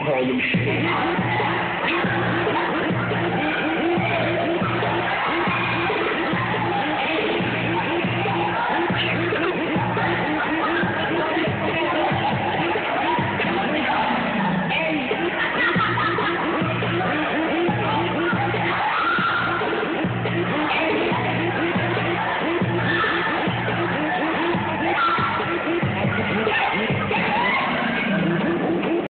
Hollywood.